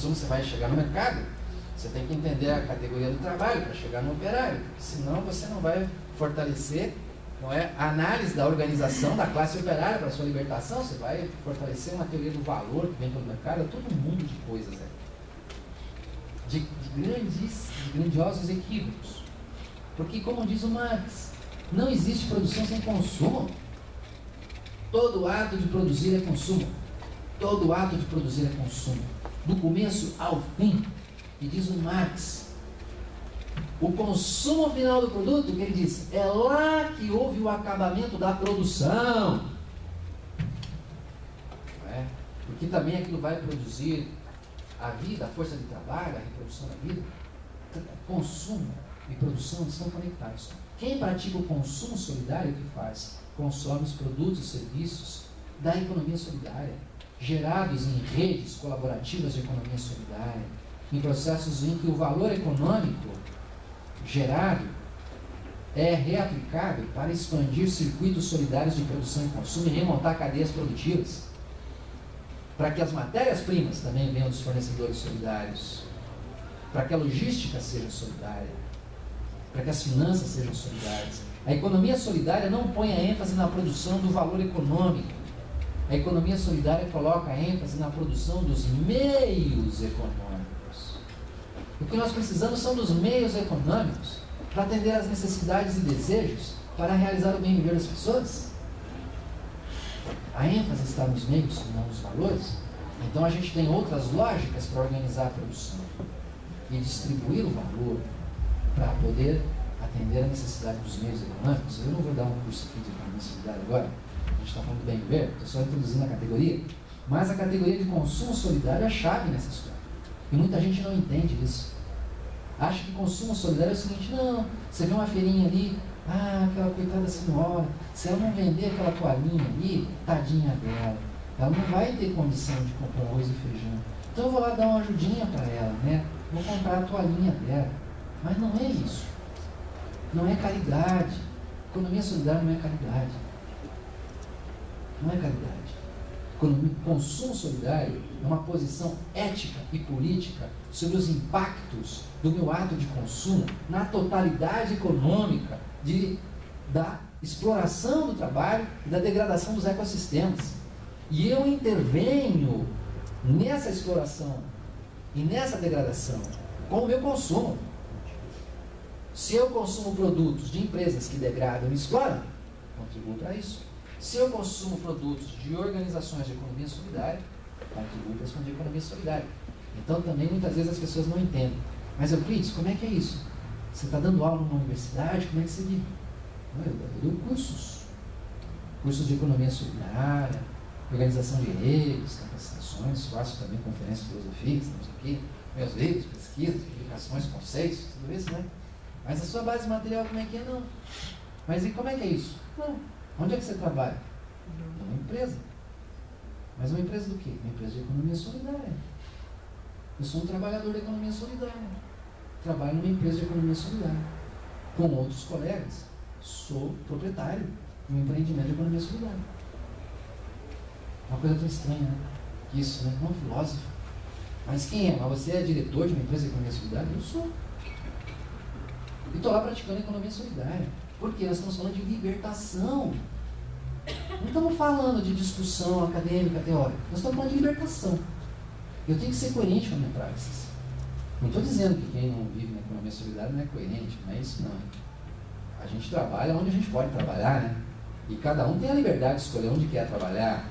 consumo, você vai chegar no mercado. Você tem que entender a categoria do trabalho para chegar no operário, senão você não vai fortalecer não é, a análise da organização da classe operária para sua libertação, você vai fortalecer uma teoria do valor que vem pelo mercado, todo mundo de coisas. É. De, de, grandes, de grandiosos equívocos. Porque, como diz o Marx, não existe produção sem consumo. Todo ato de produzir é consumo. Todo ato de produzir é consumo. Do começo ao fim. E diz o Marx, o consumo final do produto, que ele diz, é lá que houve o acabamento da produção. É? Porque também aquilo vai produzir a vida, a força de trabalho, a reprodução da vida. Consumo e produção estão conectados. Quem pratica o consumo solidário, o que faz? Consome os produtos e serviços da economia solidária, gerados em redes colaborativas de economia solidária, em processos em que o valor econômico gerado é reaplicado para expandir circuitos solidários de produção e consumo e remontar cadeias produtivas, para que as matérias-primas também venham dos fornecedores solidários, para que a logística seja solidária, para que as finanças sejam solidárias. A economia solidária não põe a ênfase na produção do valor econômico. A economia solidária coloca ênfase na produção dos meios econômicos. O que nós precisamos são dos meios econômicos para atender às necessidades e desejos para realizar o bem melhor das pessoas. A ênfase está nos meios não nos valores. Então a gente tem outras lógicas para organizar a produção e distribuir o valor para poder atender a necessidade dos meios econômicos. Eu não vou dar um curso aqui de economia solidária agora, gente está falando do viver, estou só introduzindo a categoria, mas a categoria de consumo solidário é chave nessa história. E muita gente não entende isso. Acha que consumo solidário é o seguinte, não, você vê uma feirinha ali, ah, aquela coitada senhora, se ela não vender aquela toalhinha ali, tadinha dela, ela não vai ter condição de comprar arroz e feijão. Então eu vou lá dar uma ajudinha para ela, né? Vou comprar a toalhinha dela. Mas não é isso. Não é caridade. Economia solidária não é caridade. Não é caridade consumo solidário é uma posição ética e política sobre os impactos do meu ato de consumo na totalidade econômica de, da exploração do trabalho e da degradação dos ecossistemas. E eu intervenho nessa exploração e nessa degradação com o meu consumo. Se eu consumo produtos de empresas que degradam e exploram, contribuo para isso. Se eu consumo produtos de organizações de economia solidária, contribuo para expandir a economia solidária. Então também muitas vezes as pessoas não entendem. Mas Euclides, como é que é isso? Você está dando aula numa universidade, como é que você vive? Eu, eu dou cursos. Cursos de economia solidária, organização de redes, capacitações, faço também conferências de filosofia, estamos aqui, meus livros, pesquisas, publicações, conceitos, tudo isso, né? Mas a sua base material como é que é? Não. Mas e como é que é isso? Não. Onde é que você trabalha? Numa empresa. Mas uma empresa do quê? Uma empresa de economia solidária. Eu sou um trabalhador da economia solidária. Trabalho numa empresa de economia solidária. Com outros colegas. Sou proprietário de um empreendimento de economia solidária. Uma coisa tão estranha, né? Isso, né? Um filósofo. Mas quem é? Mas você é diretor de uma empresa de economia solidária? Eu sou. E estou lá praticando economia solidária. Porque nós estamos falando de libertação. Não estamos falando de discussão acadêmica, teórica. Nós estamos falando de libertação. Eu tenho que ser coerente com a minha praxis. Não estou dizendo que quem não vive na economia solidária não é coerente, não é isso não. A gente trabalha onde a gente pode trabalhar, né? E cada um tem a liberdade de escolher onde quer trabalhar.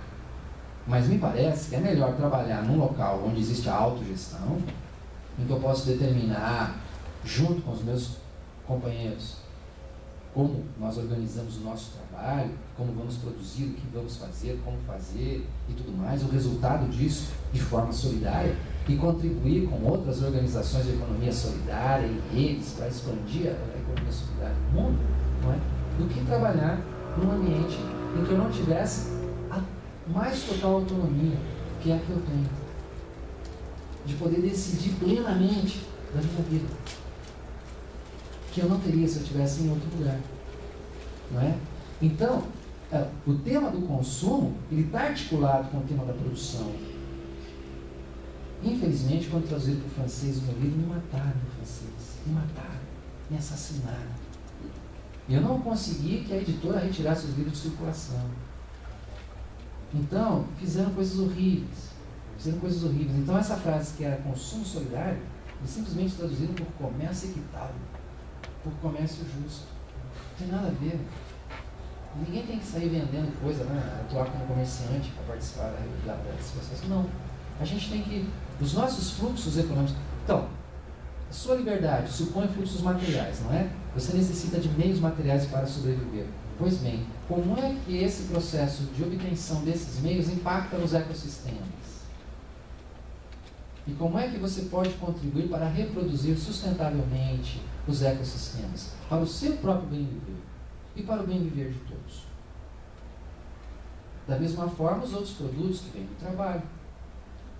Mas me parece que é melhor trabalhar num local onde existe a autogestão, em que eu posso determinar, junto com os meus companheiros, como nós organizamos o nosso trabalho, como vamos produzir, o que vamos fazer, como fazer e tudo mais, o resultado disso de forma solidária e contribuir com outras organizações de economia solidária e redes para expandir a economia solidária no mundo, não é? do que trabalhar num ambiente em que eu não tivesse a mais total autonomia, que é a que eu tenho, de poder decidir plenamente da minha vida que eu não teria se eu estivesse em outro lugar. Não é? Então, é, o tema do consumo ele está articulado com o tema da produção. Infelizmente, quando traduzido para o francês o meu livro, me mataram francês. Me mataram, me assassinaram. Eu não consegui que a editora retirasse os livros de circulação. Então, fizeram coisas horríveis. Fizeram coisas horríveis. Então, essa frase que era consumo solidário, eles simplesmente traduziram por comércio equitável, por comércio justo. Não tem nada a ver. Ninguém tem que sair vendendo coisa, né? atuar como comerciante para participar desse processo. Não. A gente tem que. Os nossos fluxos econômicos. Então, a sua liberdade supõe fluxos materiais, não é? Você necessita de meios materiais para sobreviver. Pois bem, como é que esse processo de obtenção desses meios impacta nos ecossistemas? E como é que você pode contribuir para reproduzir sustentavelmente os ecossistemas? Para o seu próprio bem viver e para o bem viver de todos. Da mesma forma, os outros produtos que vêm do trabalho.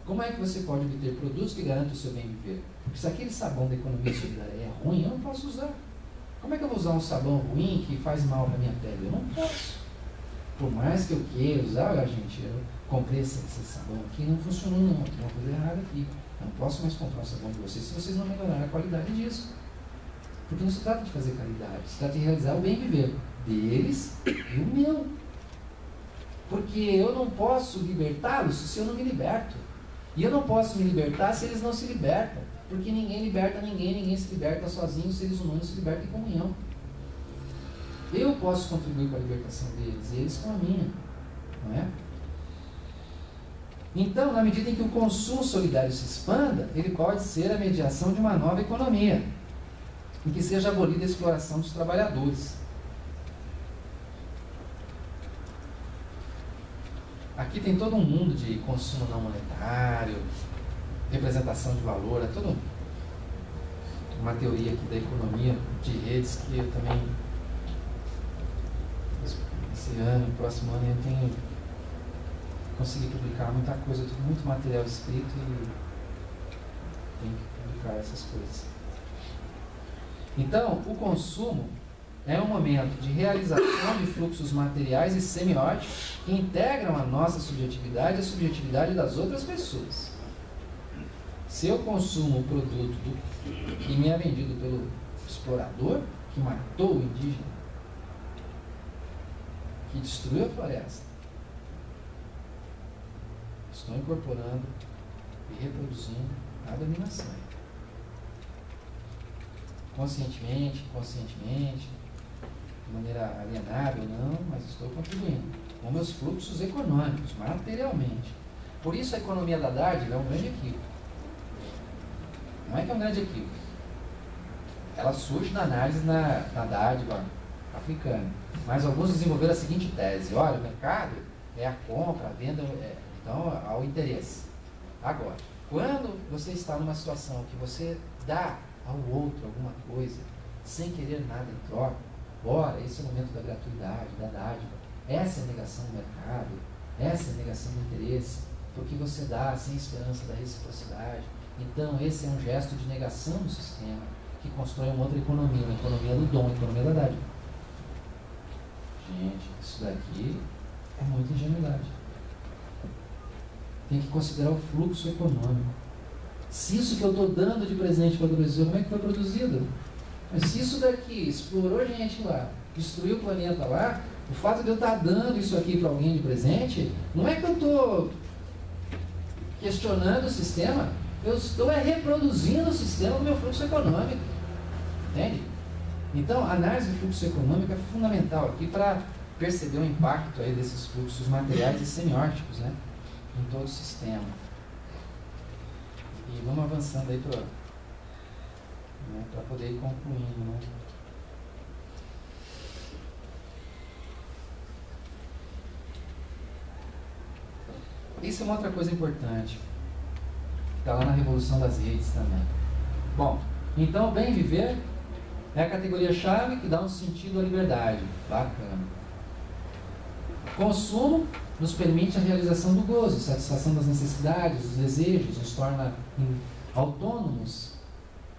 Como é que você pode obter produtos que garantem o seu bem viver? Porque se aquele sabão da economia solidária é ruim, eu não posso usar. Como é que eu vou usar um sabão ruim que faz mal para minha pele? Eu não posso. Por mais que eu queira usar, olha gente, eu comprei esse, sabão aqui não funcionou não, tem uma coisa errada aqui. Não posso mais comprar um sabão de vocês se vocês não melhorarem a qualidade disso. Porque não se trata de fazer caridade, se trata de realizar o bem viver deles e o meu. Porque eu não posso libertá-los se eu não me liberto. E eu não posso me libertar se eles não se libertam. Porque ninguém liberta ninguém, ninguém se liberta sozinho, os seres humanos se libertam em comunhão. Eu posso contribuir com a libertação deles, e eles com a minha. Não é? Então, na medida em que o consumo solidário se expanda, ele pode ser a mediação de uma nova economia, em que seja abolida a exploração dos trabalhadores. Aqui tem todo um mundo de consumo não monetário, representação de valor, é toda uma teoria aqui da economia de redes que eu também esse ano, próximo ano eu tenho conseguido publicar muita coisa, muito material escrito e tenho que publicar essas coisas. Então, o consumo é um momento de realização de fluxos materiais e semióticos que integram a nossa subjetividade e a subjetividade das outras pessoas. Se eu consumo o produto do, que me é vendido pelo explorador, que matou o indígena, que destruiu a floresta, estou incorporando e reproduzindo a dominação. Conscientemente, inconscientemente, de maneira alienável, não, mas estou contribuindo com meus fluxos econômicos, materialmente. Por isso a economia da dádiva é um grande equívoco. Não é que é um grande equívoco. Ela surge na análise na, na dádiva africana. Mas alguns desenvolveram a seguinte tese: olha, o mercado é a compra, a venda, é, então há o interesse. Agora, quando você está numa situação que você dá ao outro alguma coisa, sem querer nada em troca, Ora, esse é o momento da gratuidade, da dádiva. Essa é a negação do mercado, essa é a negação do interesse, porque você dá sem esperança da reciprocidade. Então, esse é um gesto de negação do sistema que constrói uma outra economia, uma economia do dom, uma economia da dádiva. Gente, isso daqui é muita ingenuidade. Tem que considerar o fluxo econômico. Se isso que eu estou dando de presente para o Brasil, como é que foi produzido? Mas se isso daqui explorou gente lá, destruiu o planeta lá, o fato de eu estar dando isso aqui para alguém de presente, não é que eu estou questionando o sistema, eu estou é reproduzindo o sistema do meu fluxo econômico. Entende? Então, a análise do fluxo econômico é fundamental aqui para perceber o impacto aí desses fluxos materiais e semióticos né, em todo o sistema. E vamos avançando aí para né, poder ir concluindo. Né? Isso é uma outra coisa importante. Está lá na Revolução das Redes também. Bom, então, bem viver é a categoria-chave que dá um sentido à liberdade. Bacana. Consumo nos permite a realização do gozo, satisfação das necessidades, dos desejos, nos torna autônomos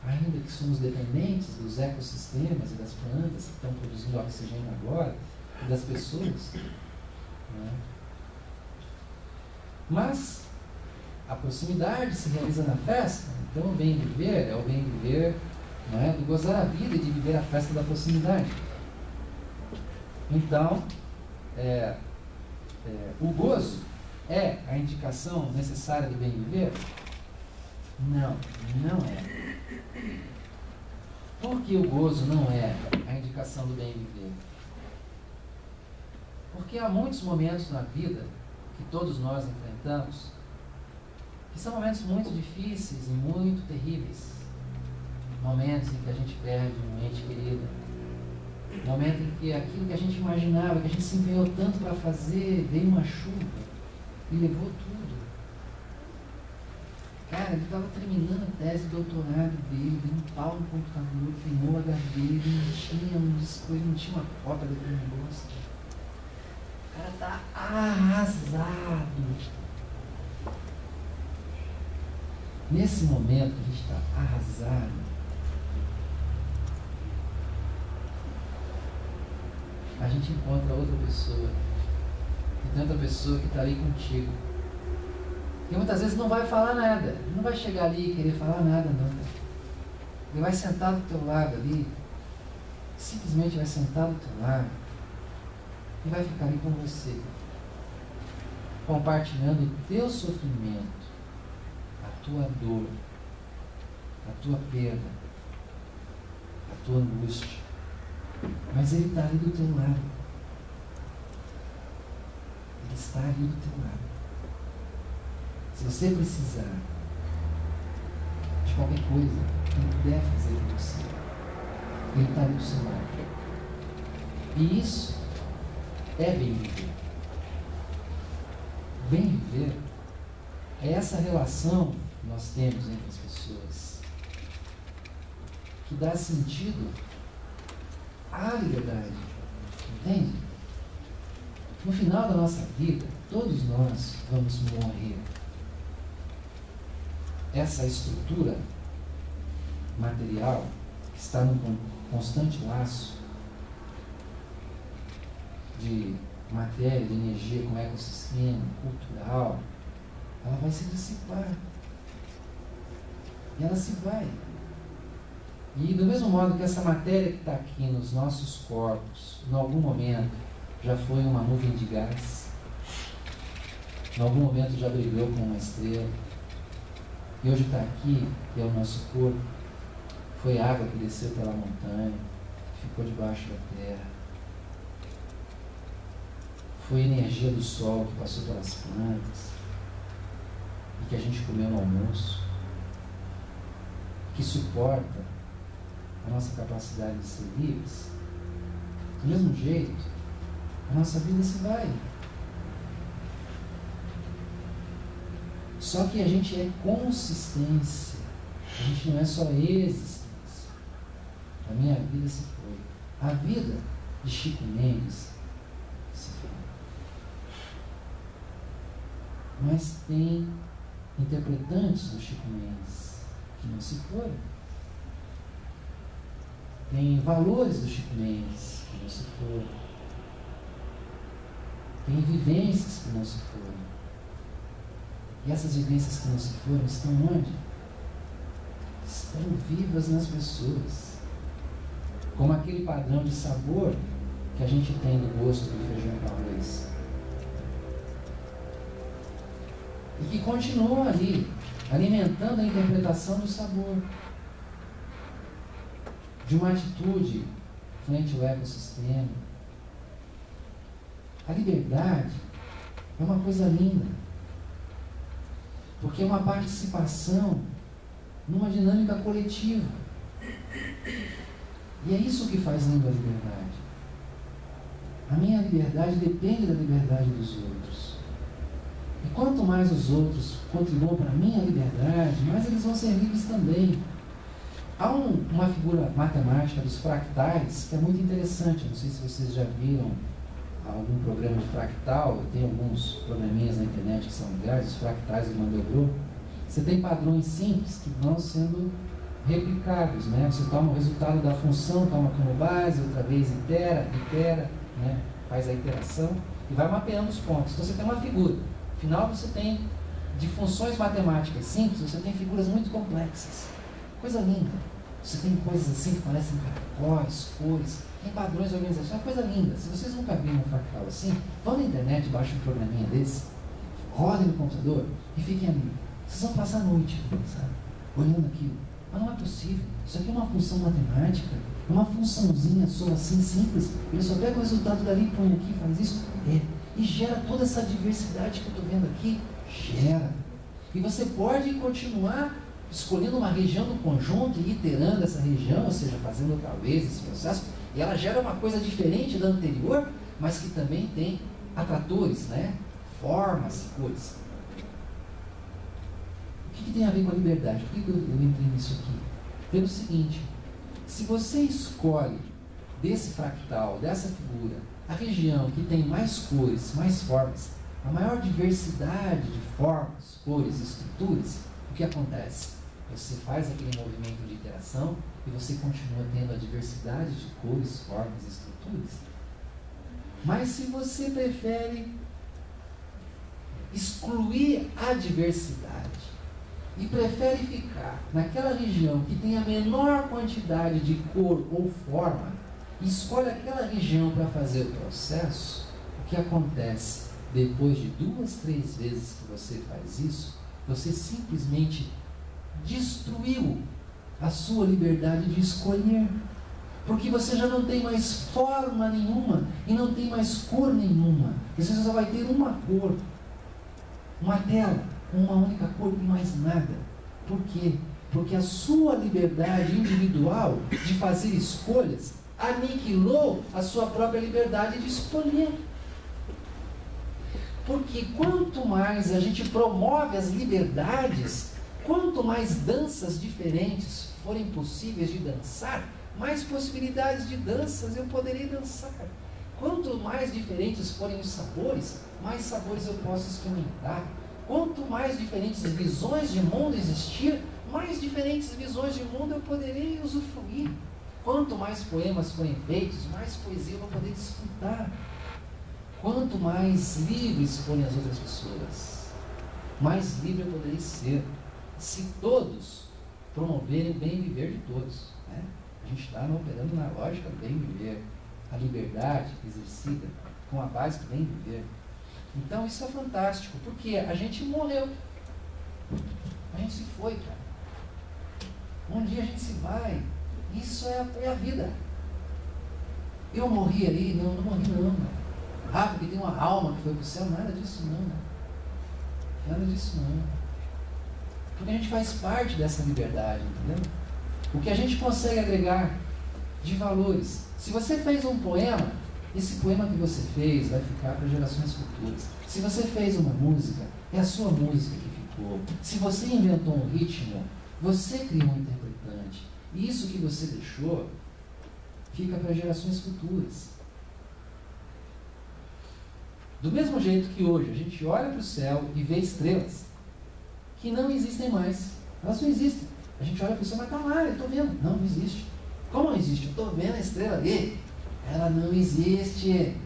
ainda que somos dependentes dos ecossistemas e das plantas que estão produzindo oxigênio agora, e das pessoas. Né? Mas a proximidade se realiza na festa. Então, o bem viver é o bem viver não é, do gozar a vida e de viver a festa da proximidade. Então, é, é, o gozo é a indicação necessária do bem viver? Não, não é. Por que o gozo não é a indicação do bem viver? Porque há muitos momentos na vida que todos nós enfrentamos que são momentos muito difíceis e muito terríveis. Momentos em que a gente perde um ente querido. Momento em que aquilo que a gente imaginava, que a gente se empenhou tanto para fazer, veio uma chuva e levou tudo. Cara, ele estava terminando a tese de doutorado dele, deu um pau no computador, queimou o HD, ele não tinha um disco, não tinha uma cópia daquele negócio. O cara tá arrasado. Nesse momento que a gente está arrasado, a gente encontra outra pessoa. E outra pessoa que está ali contigo. E muitas vezes não vai falar nada. Não vai chegar ali e querer falar nada, não. Ele vai sentar do teu lado ali. Simplesmente vai sentar do teu lado. E vai ficar ali com você. Compartilhando o teu sofrimento a tua dor, a tua perda, a tua angústia. Mas Ele está ali do teu lado. Ele está ali do teu lado. Se você precisar de qualquer coisa que Ele puder fazer por você, Ele está ali do seu lado. E isso é bem viver. Bem viver é essa relação que nós temos entre as pessoas que dá sentido à liberdade. Entende? No final da nossa vida, todos nós vamos morrer. Essa estrutura material que está num constante laço de matéria, de energia com ecossistema cultural, ela vai se dissipar. E ela se vai. E do mesmo modo que essa matéria que está aqui nos nossos corpos, em algum momento já foi uma nuvem de gás, em algum momento já brilhou com uma estrela, e hoje está aqui, que é o nosso corpo, foi água que desceu pela montanha, ficou debaixo da terra. Foi energia do sol que passou pelas plantas e que a gente comeu no almoço que suporta a nossa capacidade de ser livres, do mesmo jeito, a nossa vida se vai. Só que a gente é consistência, a gente não é só existência. A minha vida se foi. A vida de Chico Mendes se foi. Mas tem interpretantes do Chico Mendes que não se foram. Tem valores do Chico Mendes que não se foram. Tem vivências que não se foram. E essas vivências que não se foram estão onde? Estão vivas nas pessoas. Como aquele padrão de sabor que a gente tem no gosto do feijão com. E que continua ali, alimentando a interpretação do sabor, de uma atitude frente ao ecossistema. A liberdade é uma coisa linda, porque é uma participação numa dinâmica coletiva. E é isso que faz linda a liberdade. A minha liberdade depende da liberdade dos outros. E quanto mais os outros contribuam para a minha liberdade, mais eles vão ser livres também. Há um, uma figura matemática dos fractais que é muito interessante. Não sei se vocês já viram algum programa de fractal. Tem alguns programinhas na internet que são legais, os fractais do Mandelbrot. Você tem padrões simples que vão sendo replicados. Né? Você toma o resultado da função, toma como base, outra vez itera, itera, né? faz a iteração e vai mapeando os pontos. Então você tem uma figura. Afinal, você tem de funções matemáticas simples, você tem figuras muito complexas. Coisa linda. Você tem coisas assim que parecem caracóis, cores, tem padrões organizacionais, é coisa linda. Se vocês nunca viram um fractal assim, vão na internet, baixem um programinha desse, rodem no computador e fiquem ali. Vocês vão passar a noite, sabe? Olhando aquilo. Mas não é possível. Isso aqui é uma função matemática, uma funçãozinha só assim simples. Ele só pega o resultado dali, põe aqui, faz isso. É. E gera toda essa diversidade que eu estou vendo aqui. Gera. E você pode continuar escolhendo uma região do conjunto e iterando essa região, ou seja, fazendo outra vez esse processo, e ela gera uma coisa diferente da anterior, mas que também tem atratores, né? formas e cores. O que, que, tem a ver com a liberdade? Por que, eu, eu entrei nisso aqui? Pelo seguinte, se você escolhe desse fractal, dessa figura, a região que tem mais cores, mais formas, a maior diversidade de formas, cores, estruturas, o que acontece? Você faz aquele movimento de interação e você continua tendo a diversidade de cores, formas e estruturas. Mas se você prefere excluir a diversidade e prefere ficar naquela região que tem a menor quantidade de cor ou forma, escolhe aquela região para fazer o processo, o que acontece depois de duas, três vezes que você faz isso, você simplesmente destruiu a sua liberdade de escolher. Porque você já não tem mais forma nenhuma e não tem mais cor nenhuma. Você só vai ter uma cor, uma tela, uma única cor e mais nada. Por quê? Porque a sua liberdade individual de fazer escolhas aniquilou a sua própria liberdade de escolher. Porque quanto mais a gente promove as liberdades, Quanto mais danças diferentes forem possíveis de dançar, mais possibilidades de danças eu poderei dançar. Quanto mais diferentes forem os sabores, mais sabores eu posso experimentar. Quanto mais diferentes visões de mundo existir, mais diferentes visões de mundo eu poderei usufruir. Quanto mais poemas forem feitos, mais poesia eu vou poder desfrutar. Quanto mais livres forem as outras pessoas, mais livre eu poderei ser se todos promoverem o bem viver de todos. Né? A gente está operando na lógica do bem viver, a liberdade exercida com a base do bem viver. Então isso é fantástico, porque a gente morreu. A gente se foi, cara. Um dia a gente se vai. Isso é a, é a vida. Eu morri aí? Não, não morri não. Ah, porque tem uma alma que foi para o céu. Nada disso não. Nada disso não. Porque a gente faz parte dessa liberdade, entendeu? O que a gente consegue agregar de valores. Se você fez um poema, esse poema que você fez vai ficar para gerações futuras. Se você fez uma música, é a sua música que ficou. Se você inventou um ritmo, você criou um interpretante. E isso que você deixou fica para gerações futuras. Do mesmo jeito que hoje a gente olha para o céu e vê estrelas, que não existem mais. Elas não existem. A gente olha para o céu, mas está lá, eu estou vendo. Não, não existe. Como não existe? Eu estou vendo a estrela ali. Ela não existe.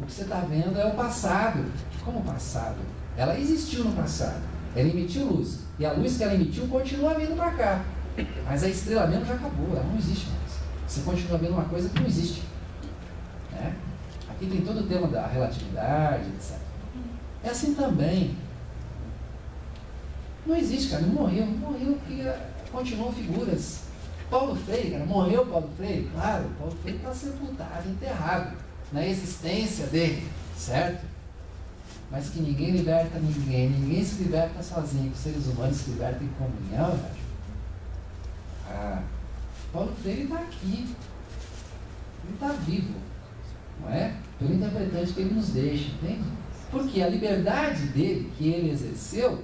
O que você está vendo é o passado. Como passado? Ela existiu no passado. Ela emitiu luz. E a luz que ela emitiu continua vindo para cá. Mas a estrela mesmo já acabou, ela não existe mais. Você continua vendo uma coisa que não existe. Né? Aqui tem todo o tema da relatividade, etc. É assim também. Não existe, cara. Não morreu. Morreu que continuam figuras. Paulo Freire, cara, morreu Paulo Freire? Claro, Paulo Freire está sepultado, enterrado na existência dele, certo? Mas que ninguém liberta ninguém, ninguém se liberta sozinho, que seres humanos se libertam em comunhão, acho. Ah, Paulo Freire está aqui. Ele está vivo, não é? Pelo interpretante que ele nos deixa, entende? Porque a liberdade dele, que ele exerceu,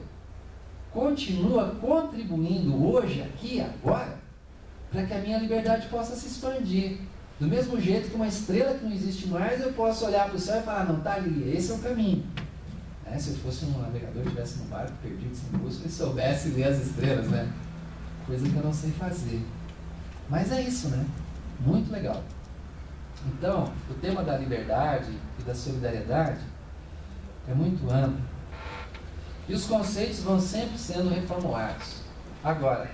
continua contribuindo hoje, aqui, agora, para que a minha liberdade possa se expandir. Do mesmo jeito que uma estrela que não existe mais, eu posso olhar para o céu e falar, não, tá ali, esse é o caminho. É, se eu fosse um navegador, estivesse no barco, perdido, sem busca, e soubesse ler as estrelas, né? Coisa que eu não sei fazer. Mas é isso, né? Muito legal. Então, o tema da liberdade e da solidariedade é muito amplo. E os conceitos vão sempre sendo reformulados. Agora,